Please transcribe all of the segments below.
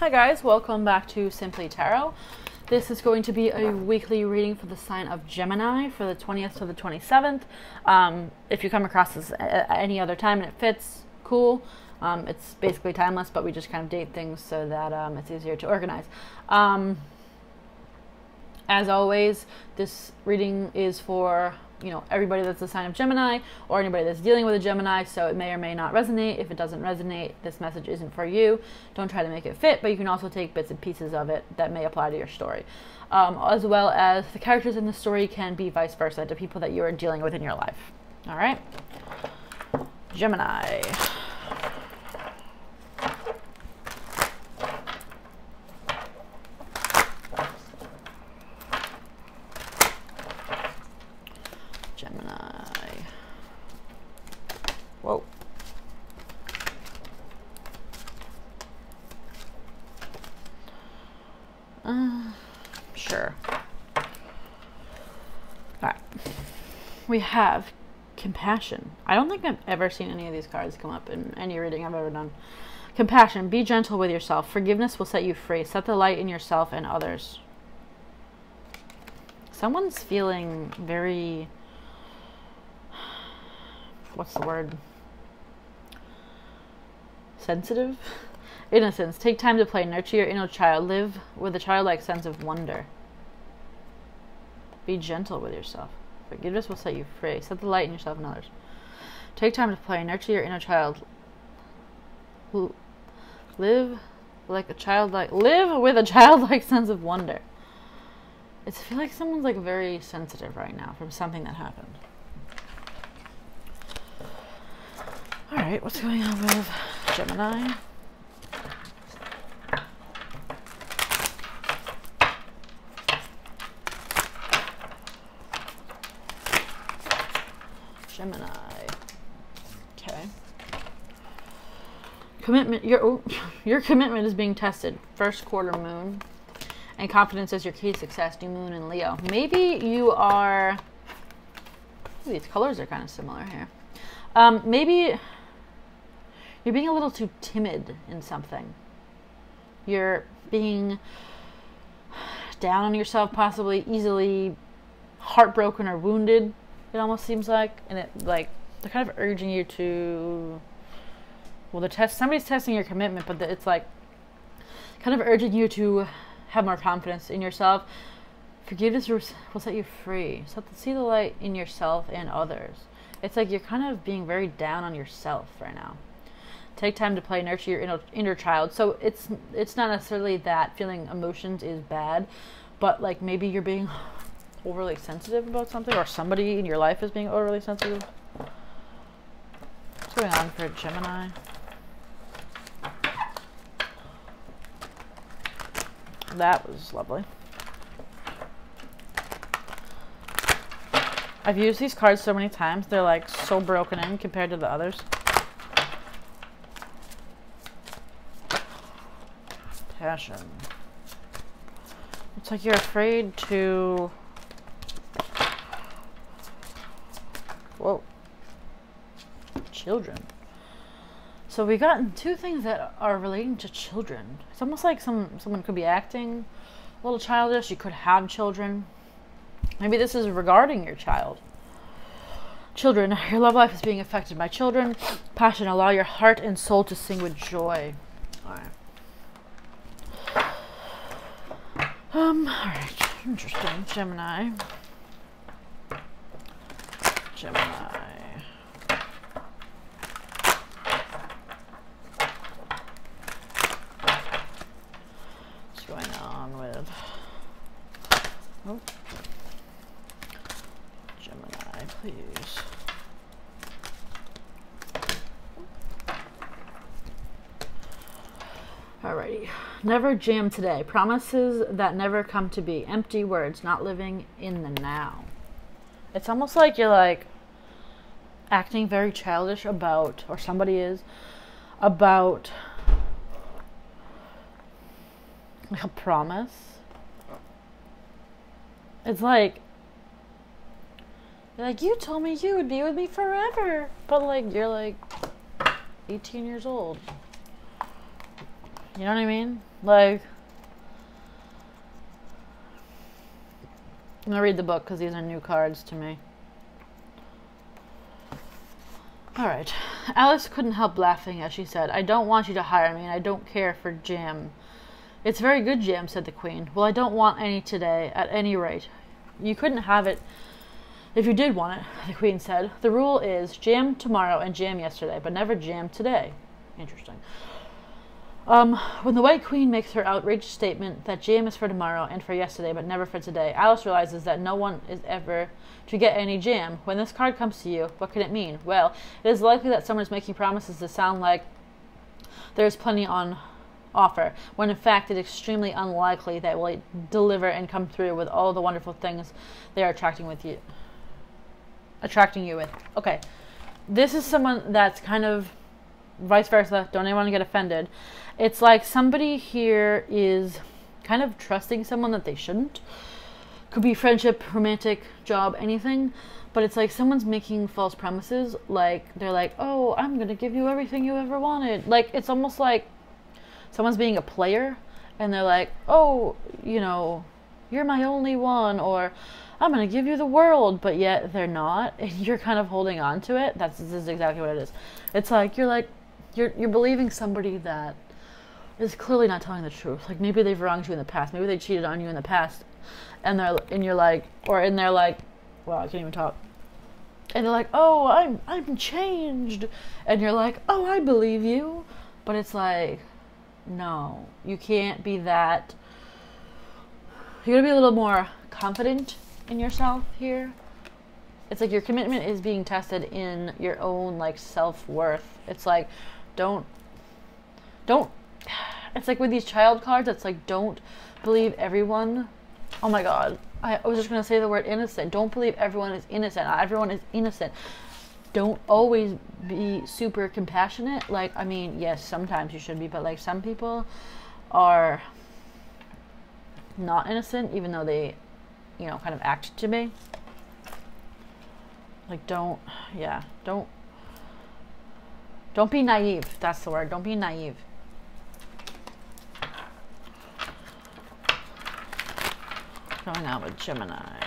Hi guys, welcome back to Simply Tarot. This is going to be a weekly reading for the sign of Gemini for the 20th to the 27th. Um, if you come across this at any other time and it fits, cool. Um, it's basically timeless, but we just kind of date things so that um, it's easier to organize. Um, as always, this reading is for you know everybody that's a sign of Gemini or anybody that's dealing with a Gemini so it may or may not resonate. If it doesn't resonate this message isn't for you. Don't try to make it fit but you can also take bits and pieces of it that may apply to your story. Um, as well as the characters in the story can be vice versa to people that you are dealing with in your life. All right. Gemini we have compassion. I don't think I've ever seen any of these cards come up in any reading I've ever done. Compassion. Be gentle with yourself. Forgiveness will set you free. Set the light in yourself and others. Someone's feeling very. What's the word? Sensitive? Innocence. Take time to play. Nurture your inner child. Live with a childlike sense of wonder. Be gentle with yourself. Forgiveness will set you free. Set the light in yourself and others. Take time to play. Nurture your inner child. Live like a childlike. Live with a childlike sense of wonder. It's, I feel like someone's like very sensitive right now from something that happened. All right, what's going on with Gemini? Gemini. Okay. Commitment. Your oh, your commitment is being tested. First quarter moon, and confidence is your key success. New moon and Leo. Maybe you are. These colors are kind of similar here. Um, maybe you're being a little too timid in something. You're being down on yourself, possibly easily heartbroken or wounded it almost seems like, and it like they're kind of urging you to. Well, the test somebody's testing your commitment, but it's like kind of urging you to have more confidence in yourself. Forgiveness will set you free. So see the light in yourself and others. It's like you're kind of being very down on yourself right now. Take time to play, nurture your inner, inner child. So it's it's not necessarily that feeling emotions is bad, but like maybe you're being overly sensitive about something or somebody in your life is being overly sensitive? What's going on for Gemini? That was lovely. I've used these cards so many times, they're like so broken in compared to the others. Passion. It's like you're afraid to Whoa. Children. So we got two things that are relating to children. It's almost like some someone could be acting a little childish. You could have children. Maybe this is regarding your child. Children, your love life is being affected by children. Passion, allow your heart and soul to sing with joy. Alright. Um, alright. Interesting. Gemini. Gemini. What's going on with oh. Gemini, please. Alrighty. Never jam today. Promises that never come to be. Empty words, not living in the now. It's almost like you're like acting very childish about, or somebody is, about a promise. It's like, like, you told me you would be with me forever. But, like, you're like 18 years old. You know what I mean? Like, I'm gonna read the book because these are new cards to me. Alright. Alice couldn't help laughing as she said, I don't want you to hire me, and I don't care for jam. It's very good jam, said the Queen. Well, I don't want any today, at any rate. You couldn't have it if you did want it, the Queen said. The rule is jam tomorrow and jam yesterday, but never jam today. Interesting. Um, when the White Queen makes her outrageous statement that jam is for tomorrow and for yesterday, but never for today, Alice realizes that no one is ever to get any jam. When this card comes to you, what can it mean? Well, it is likely that someone is making promises that sound like there is plenty on offer, when in fact it is extremely unlikely that will deliver and come through with all the wonderful things they are attracting with you. Attracting you with. Okay. This is someone that's kind of vice versa. Don't anyone get offended. It's like somebody here is kind of trusting someone that they shouldn't. Could be friendship, romantic, job, anything. But it's like someone's making false promises. Like they're like, "Oh, I'm gonna give you everything you ever wanted." Like it's almost like someone's being a player, and they're like, "Oh, you know, you're my only one," or I'm gonna give you the world, but yet they're not, and you're kind of holding on to it. That's this is exactly what it is. It's like you're like you're you're believing somebody that is clearly not telling the truth. Like maybe they've wronged you in the past. Maybe they cheated on you in the past, and they're and you're like, or and they're like, wow, I can't even talk. And they're like, oh, I'm I'm changed, and you're like, oh, I believe you, but it's like, no, you can't be that. You gotta be a little more confident in yourself here. It's like your commitment is being tested in your own like self worth. It's like, don't, don't it's like with these child cards, it's like don't believe everyone. Oh my god. I, I was just gonna say the word innocent. Don't believe everyone is innocent. Not everyone is innocent. Don't always be super compassionate. Like, I mean, yes, sometimes you should be, but like some people are not innocent, even though they, you know, kind of act to be. Like, don't, yeah, don't, don't be naive. That's the word. Don't be naive. Going out with Gemini.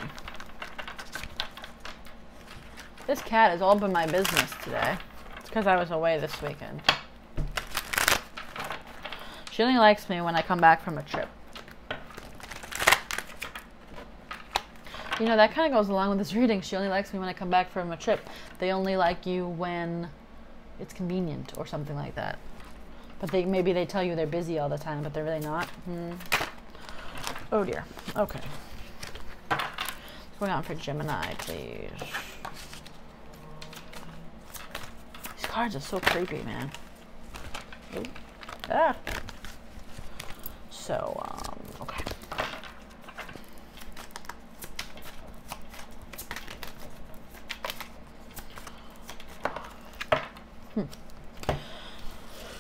This cat has all been my business today. It's because I was away this weekend. She only likes me when I come back from a trip. You know, that kind of goes along with this reading. She only likes me when I come back from a trip. They only like you when it's convenient or something like that. But they maybe they tell you they're busy all the time, but they're really not. Hmm. Oh dear. Okay. Going on for Gemini, please. Cards are so creepy, man. Ooh. Ah. So, um, okay. Hmm.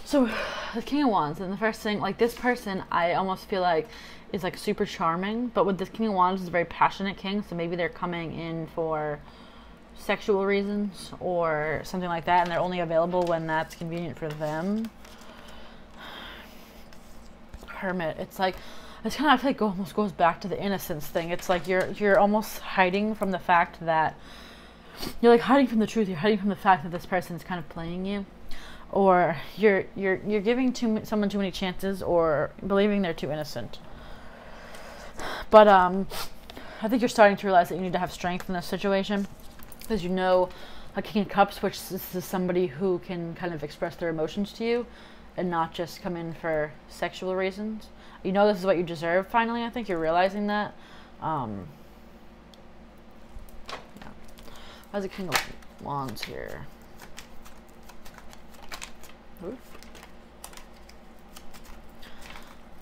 So, the King of Wands, and the first thing, like this person, I almost feel like is like super charming, but with this King of Wands is a very passionate king, so maybe they're coming in for sexual reasons or something like that, and they're only available when that's convenient for them. Hermit, it's like it's kind of like almost goes back to the innocence thing. It's like you're you're almost hiding from the fact that you're like hiding from the truth. You're hiding from the fact that this person is kind of playing you or you're you're you're giving too someone too many chances or believing they're too innocent. But um, I think you're starting to realize that you need to have strength in this situation because you know a King of Cups, which is, is somebody who can kind of express their emotions to you and not just come in for sexual reasons. You know this is what you deserve. Finally, I think you're realizing that. Um, yeah. How's a King of Wands here?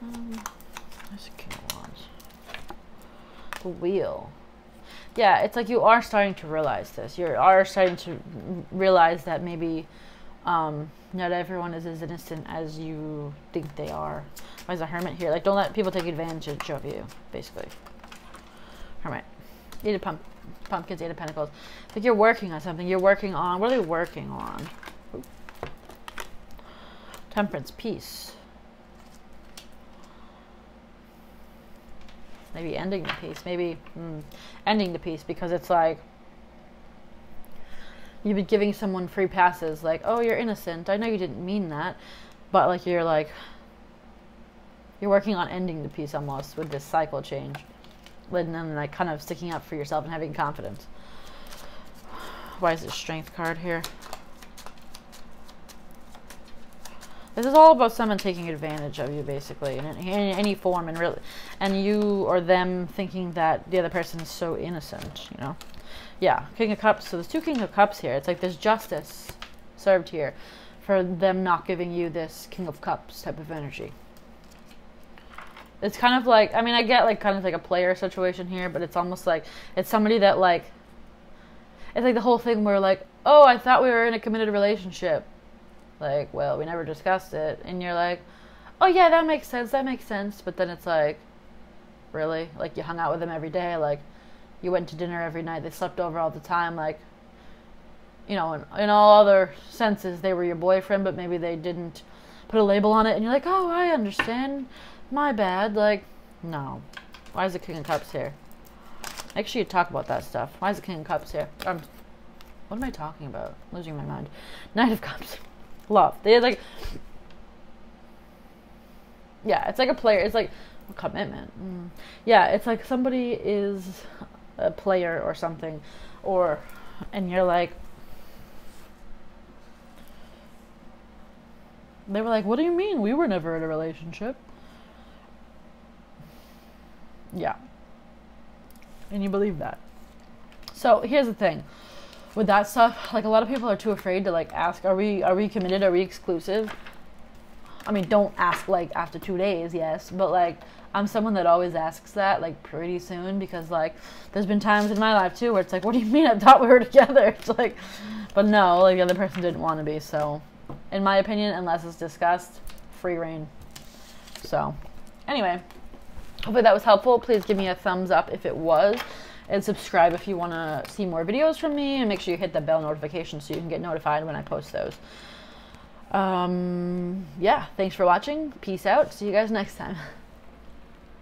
Um, a king of wands. The wheel. Yeah, it's like you are starting to realize this. You are starting to realize that maybe um, not everyone is as innocent as you think they are. Why is a hermit here? Like, don't let people take advantage of you, basically. Hermit. Eight of pump, pumpkins, eight of pentacles. Like you're working on something. You're working on. What are they working on? Temperance, peace. Maybe ending the peace, maybe mm, ending the peace because it's like you've been giving someone free passes, like, oh, you're innocent. I know you didn't mean that, but like you're like you're working on ending the peace almost with this cycle change, and then like kind of sticking up for yourself and having confidence. Why is it strength card here? This is all about someone taking advantage of you, basically, in, in, any form, and really, and you or them thinking that the other person is so innocent, you know. Yeah, King of Cups. So there's two King of Cups here. It's like there's justice served here for them not giving you this King of Cups type of energy. It's kind of like I mean I get like kind of like a player situation here, but it's almost like it's somebody that like it's like the whole thing where like oh I thought we were in a committed relationship like, well, we never discussed it. And you're like, oh, yeah, that makes sense. That makes sense. But then it's like, really? Like, you hung out with them every day. Like, you went to dinner every night. They slept over all the time. Like, you know, in, in all other senses, they were your boyfriend, but maybe they didn't put a label on it. And you're like, oh, I understand. My bad. Like, no. Why is the King of Cups here? Make sure you talk about that stuff. Why is the King of Cups here? I'm, what am I talking about? losing my mind. Knight of Cups love. They like, yeah, it's like a player. It's like a commitment. Mm. Yeah, it's like somebody is a player or something, or, and you're like, they were like, what do you mean? We were never in a relationship. Yeah. And you believe that. So here's the thing with that stuff, like a lot of people are too afraid to like ask, are we are we committed? Are we exclusive? I mean, don't ask like after two days, yes, but like I'm someone that always asks that like pretty soon because like there's been times in my life too where it's like, what do you mean? I thought we were together. It's like, but no, like the other person didn't want to be. So, in my opinion, unless it's discussed, free rein. So, anyway, hopefully that was helpful. Please give me a thumbs up if it was and subscribe if you want to see more videos from me and make sure you hit the bell notification so you can get notified when I post those. Um, yeah, thanks for watching. Peace out. See you guys next time.